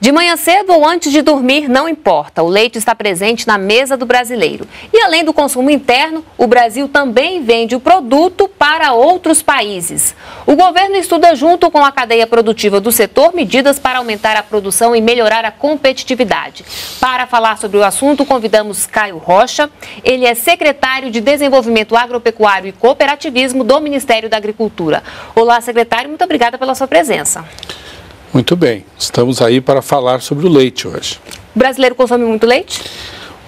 De manhã cedo ou antes de dormir, não importa, o leite está presente na mesa do brasileiro. E além do consumo interno, o Brasil também vende o produto para outros países. O governo estuda, junto com a cadeia produtiva do setor, medidas para aumentar a produção e melhorar a competitividade. Para falar sobre o assunto, convidamos Caio Rocha. Ele é secretário de Desenvolvimento Agropecuário e Cooperativismo do Ministério da Agricultura. Olá, secretário, muito obrigada pela sua presença. Muito bem, estamos aí para falar sobre o leite hoje. O brasileiro consome muito leite?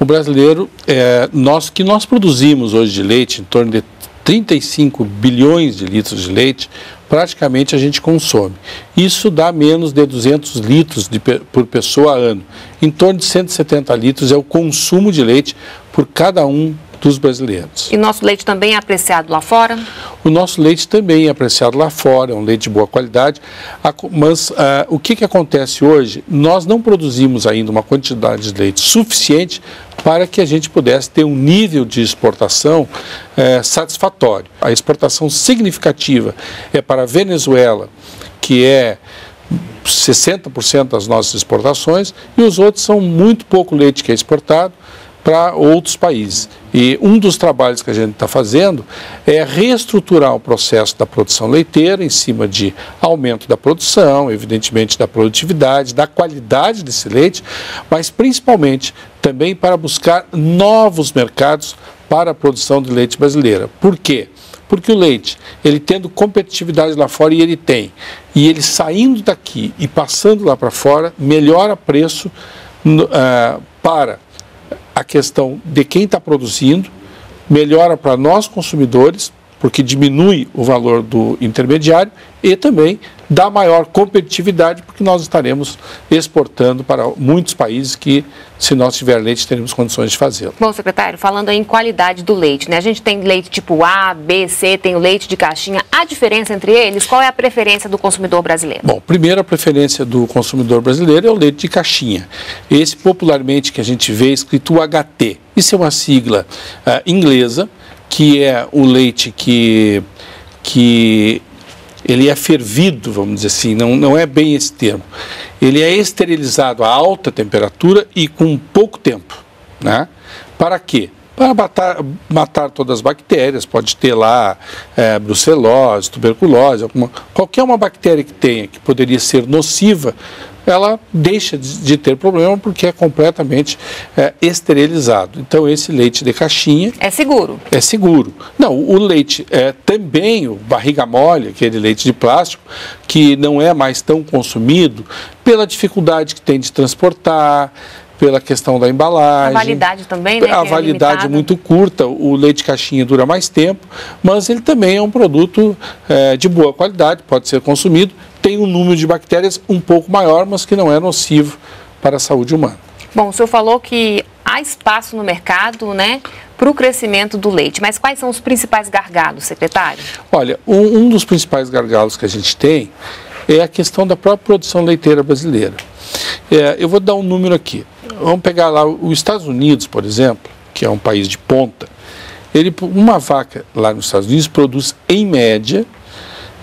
O brasileiro, é, nós que nós produzimos hoje de leite, em torno de 35 bilhões de litros de leite, praticamente a gente consome. Isso dá menos de 200 litros de, por pessoa ano. Em torno de 170 litros é o consumo de leite por cada um dos brasileiros. E nosso leite também é apreciado lá fora? O nosso leite também é apreciado lá fora, é um leite de boa qualidade. Mas uh, o que, que acontece hoje? Nós não produzimos ainda uma quantidade de leite suficiente para que a gente pudesse ter um nível de exportação uh, satisfatório. A exportação significativa é para a Venezuela, que é 60% das nossas exportações, e os outros são muito pouco leite que é exportado para outros países. E um dos trabalhos que a gente está fazendo é reestruturar o processo da produção leiteira em cima de aumento da produção, evidentemente da produtividade, da qualidade desse leite, mas principalmente também para buscar novos mercados para a produção de leite brasileira. Por quê? Porque o leite, ele tendo competitividade lá fora, e ele tem, e ele saindo daqui e passando lá para fora, melhora preço uh, para a questão de quem está produzindo, melhora para nós consumidores, porque diminui o valor do intermediário e também dá maior competitividade, porque nós estaremos exportando para muitos países que, se nós tiver leite, teremos condições de fazê-lo. Bom, secretário, falando em qualidade do leite, né? A gente tem leite tipo A, B, C, tem o leite de caixinha. A diferença entre eles, qual é a preferência do consumidor brasileiro? Bom, primeiro a preferência do consumidor brasileiro é o leite de caixinha. Esse popularmente que a gente vê escrito HT. Isso é uma sigla uh, inglesa, que é o leite que, que ele é fervido, vamos dizer assim, não, não é bem esse termo. Ele é esterilizado a alta temperatura e com pouco tempo. Né? Para quê? Para matar, matar todas as bactérias, pode ter lá é, brucelose, tuberculose, alguma, qualquer uma bactéria que tenha que poderia ser nociva ela deixa de ter problema porque é completamente é, esterilizado. Então, esse leite de caixinha. É seguro. É seguro. Não, o leite é também, o barriga mole, aquele leite de plástico, que não é mais tão consumido pela dificuldade que tem de transportar, pela questão da embalagem. A validade também, né? A é validade é muito curta, o leite caixinha dura mais tempo, mas ele também é um produto é, de boa qualidade, pode ser consumido tem um número de bactérias um pouco maior, mas que não é nocivo para a saúde humana. Bom, o senhor falou que há espaço no mercado, né, para o crescimento do leite, mas quais são os principais gargalos, secretário? Olha, um, um dos principais gargalos que a gente tem é a questão da própria produção leiteira brasileira. É, eu vou dar um número aqui. Vamos pegar lá os Estados Unidos, por exemplo, que é um país de ponta. Ele, uma vaca lá nos Estados Unidos produz, em média,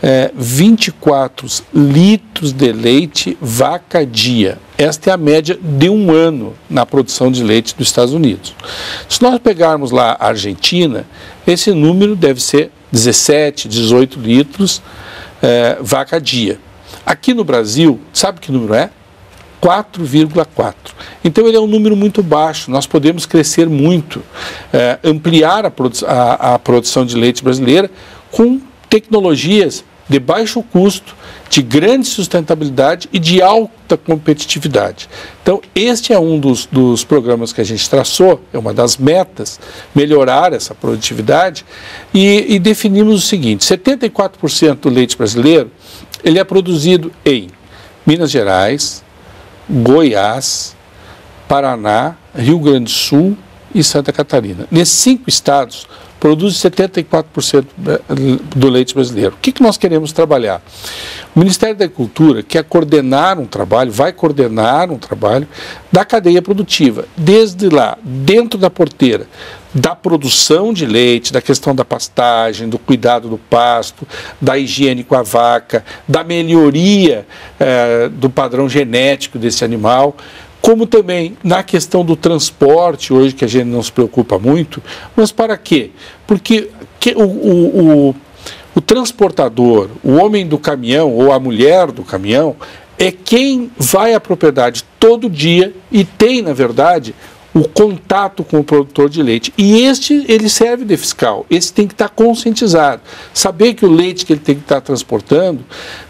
é, 24 litros de leite vaca dia. Esta é a média de um ano na produção de leite dos Estados Unidos. Se nós pegarmos lá a Argentina, esse número deve ser 17, 18 litros é, vaca dia. Aqui no Brasil, sabe que número é? 4,4. Então ele é um número muito baixo, nós podemos crescer muito, é, ampliar a, produ a, a produção de leite brasileira com tecnologias de baixo custo, de grande sustentabilidade e de alta competitividade. Então, este é um dos, dos programas que a gente traçou, é uma das metas, melhorar essa produtividade, e, e definimos o seguinte, 74% do leite brasileiro, ele é produzido em Minas Gerais, Goiás, Paraná, Rio Grande do Sul e Santa Catarina. Nesses cinco estados, produz 74% do leite brasileiro. O que, que nós queremos trabalhar? O Ministério da Agricultura quer coordenar um trabalho, vai coordenar um trabalho da cadeia produtiva, desde lá, dentro da porteira, da produção de leite, da questão da pastagem, do cuidado do pasto, da higiene com a vaca, da melhoria eh, do padrão genético desse animal, como também na questão do transporte, hoje que a gente não se preocupa muito, mas para quê? Porque que, o, o, o, o transportador, o homem do caminhão ou a mulher do caminhão, é quem vai à propriedade todo dia e tem, na verdade, o contato com o produtor de leite. E este, ele serve de fiscal. Esse tem que estar conscientizado. Saber que o leite que ele tem que estar transportando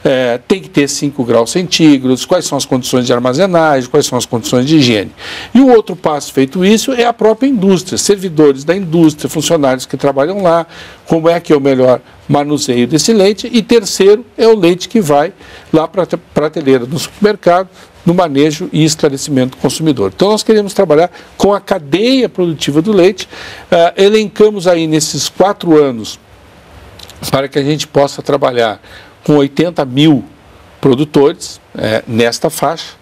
é, tem que ter 5 graus centígrados, quais são as condições de armazenagem, quais são as condições de higiene. E o outro passo feito isso é a própria indústria, servidores da indústria, funcionários que trabalham lá, como é que é o melhor manuseio desse leite. E terceiro é o leite que vai lá para a prateleira do supermercado, no manejo e esclarecimento do consumidor. Então, nós queremos trabalhar com a cadeia produtiva do leite. Uh, elencamos aí nesses quatro anos para que a gente possa trabalhar com 80 mil produtores é, nesta faixa,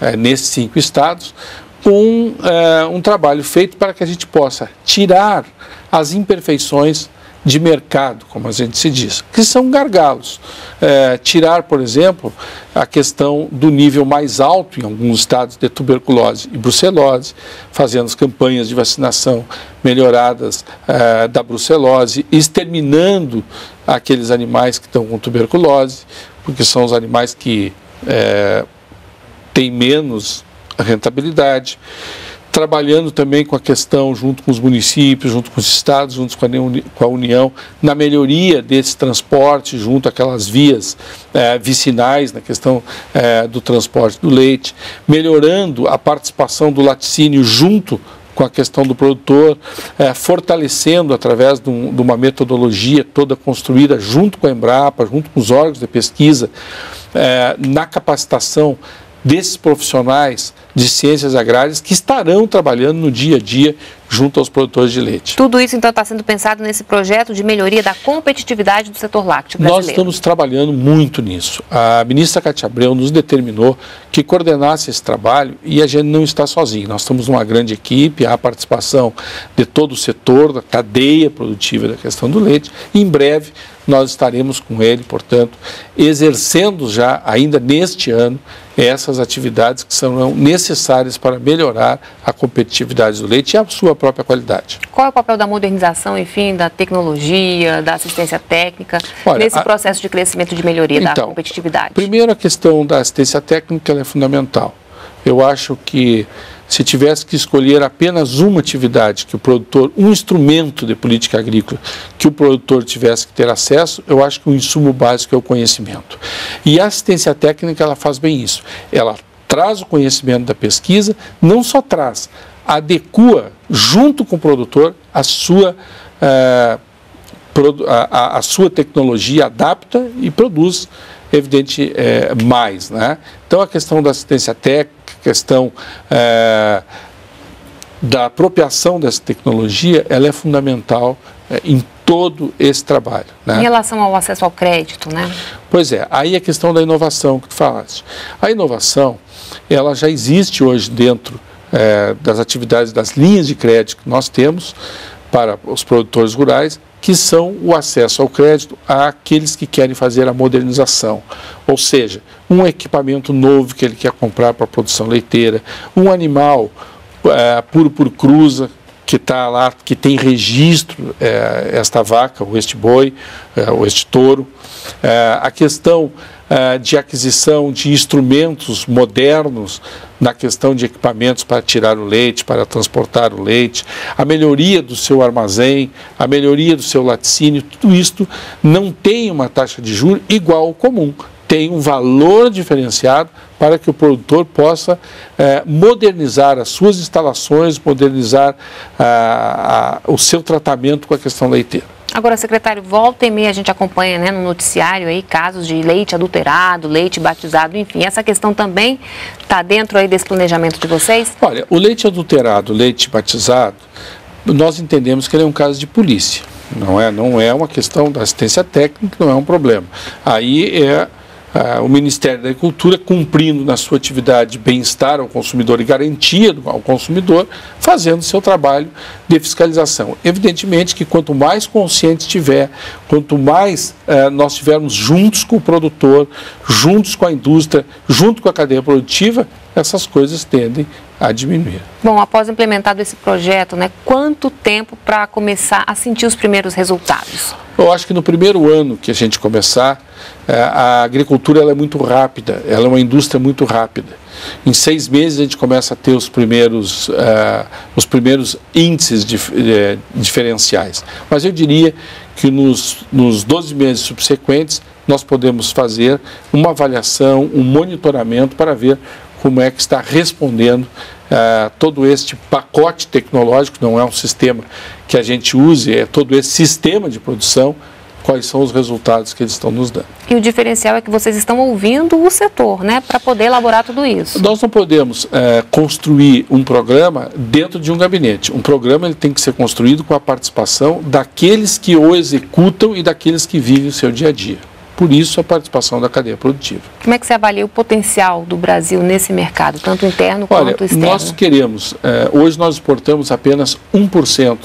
é, nesses cinco estados, com é, um trabalho feito para que a gente possa tirar as imperfeições de mercado, como a gente se diz, que são gargalos. É, tirar, por exemplo, a questão do nível mais alto em alguns estados de tuberculose e brucelose, fazendo as campanhas de vacinação melhoradas é, da brucelose, exterminando aqueles animais que estão com tuberculose, porque são os animais que é, têm menos rentabilidade trabalhando também com a questão, junto com os municípios, junto com os estados, junto com a, União, na melhoria desse transporte, junto àquelas vias é, vicinais, na questão é, do transporte do leite, melhorando a participação do laticínio junto com a questão do produtor, é, fortalecendo através de, um, de, uma metodologia toda construída junto com a Embrapa, junto com os órgãos de pesquisa, na capacitação desses profissionais de ciências agrárias que estarão trabalhando no dia a dia junto aos produtores de leite. Tudo isso, então, está sendo pensado nesse projeto de melhoria da competitividade do setor lácteo brasileiro. Nós estamos trabalhando muito nisso. A ministra Cátia Abreu nos determinou que coordenasse esse trabalho e a gente não está sozinho. Nós estamos numa grande equipe, há a participação de todo o setor, da cadeia produtiva da questão do leite. Em breve nós estaremos com ele, portanto, exercendo já, ainda neste ano, essas atividades que são necessárias para melhorar a competitividade do leite e a sua própria qualidade. Qual é o papel da modernização, enfim, da tecnologia, da assistência técnica Olha, nesse a... processo de crescimento de melhoria então, da competitividade? Primeiro, a questão da assistência técnica é fundamental. Eu acho que se tivesse que escolher apenas uma atividade que o produtor, um instrumento de política agrícola que o produtor tivesse que ter acesso, eu acho que o insumo básico é o conhecimento. E a assistência técnica ela faz bem isso. Ela traz o conhecimento da pesquisa, não só traz, adequa junto com o produtor a sua uh, a, a, sua tecnologia adapta e produz, evidente, é, mais. Né? Então, a questão da assistência técnica, questão é, da apropriação dessa tecnologia, ela é fundamental é, em todo esse trabalho. Né? Em relação ao acesso ao crédito, né? Pois é, aí a questão da inovação que tu falaste. A inovação, ela já existe hoje dentro é, das atividades das linhas de crédito que nós temos para os produtores rurais, que são o acesso ao crédito àqueles que querem fazer a modernização, ou seja, um equipamento novo que ele quer comprar para a produção leiteira, um animal é, puro por cruza que está lá, que tem registro é, esta vaca, ou este boi, é, ou este touro, é, a questão é, de aquisição de instrumentos modernos na questão de equipamentos para tirar o leite, para transportar o leite, a melhoria do seu armazém, a melhoria do seu laticínio, tudo isto não tem uma taxa de juros igual ao comum, tem um valor diferenciado para que o produtor possa eh, modernizar as suas instalações, modernizar ah, o seu tratamento com a questão leiteira. Agora, secretário, volta e meia a gente acompanha né, no noticiário aí casos de leite adulterado, leite batizado, enfim. Essa questão também está dentro aí desse planejamento de vocês? Olha, o leite adulterado, leite batizado, nós entendemos que ele é um caso de polícia. Não é, não é uma questão da assistência técnica, não é um problema. Aí é ah, o Ministério da Agricultura cumprindo na sua atividade de bem-estar ao consumidor e garantia ao consumidor, fazendo seu trabalho de fiscalização. Evidentemente que quanto mais consciente tiver, quanto mais eh, nós tivermos juntos com o produtor, juntos com a indústria, junto com a cadeia produtiva, essas coisas tendem a diminuir. Bom, após implementado esse projeto, né, quanto tempo para começar a sentir os primeiros resultados? Eu acho que no primeiro ano que a gente começar, é, a agricultura ela é muito rápida, ela é uma indústria muito rápida. Em seis meses a gente começa a ter os primeiros, uh, os primeiros índices dif uh, diferenciais. Mas eu diria que nos, nos 12 meses subsequentes nós podemos fazer uma avaliação, um monitoramento para ver como é que está respondendo uh, todo este pacote tecnológico, não é um sistema que a gente use, é todo esse sistema de produção, quais são os resultados que eles estão nos dando. E o diferencial é que vocês estão ouvindo o setor, né, para poder elaborar tudo isso. Nós não podemos é, construir um programa dentro de um gabinete. Um programa ele tem que ser construído com a participação daqueles que o executam e daqueles que vivem o seu dia a dia por isso a participação da cadeia produtiva. Como é que você avalia o potencial do Brasil nesse mercado, tanto interno Olha, quanto externo? Nós queremos, eh, hoje nós exportamos apenas 1%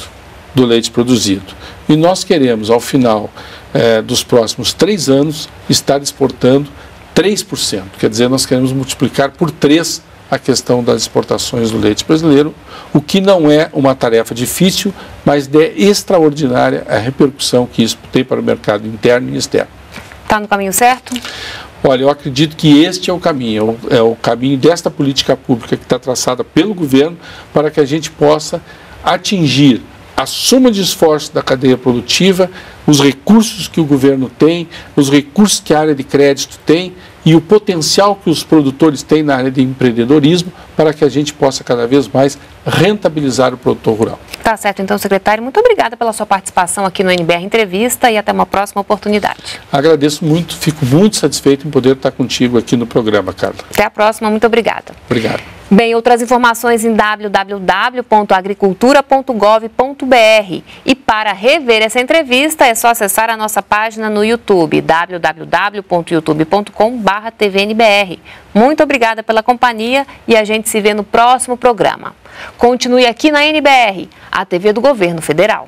do leite produzido. E nós queremos, ao final eh, dos próximos três anos, estar exportando 3%. Quer dizer, nós queremos multiplicar por 3 a questão das exportações do leite brasileiro, o que não é uma tarefa difícil, mas é extraordinária a repercussão que isso tem para o mercado interno e externo. Está no caminho certo? Olha, eu acredito que este é o caminho, é o, é o caminho desta política pública que está traçada pelo governo para que a gente possa atingir a soma de esforços da cadeia produtiva, os recursos que o governo tem, os recursos que a área de crédito tem e o potencial que os produtores têm na área de empreendedorismo para que a gente possa cada vez mais rentabilizar o produtor rural. Tá certo, então, secretário. Muito obrigada pela sua participação aqui no NBR Entrevista e até uma próxima oportunidade. Agradeço muito, fico muito satisfeito em poder estar contigo aqui no programa, Carla. Até a próxima, muito obrigada. Obrigado. Bem, outras informações em www.agricultura.gov.br. E para rever essa entrevista é só acessar a nossa página no YouTube, www.youtube.com.br Muito obrigada pela companhia e a gente se vê no próximo programa. Continue aqui na NBR, a TV do Governo Federal.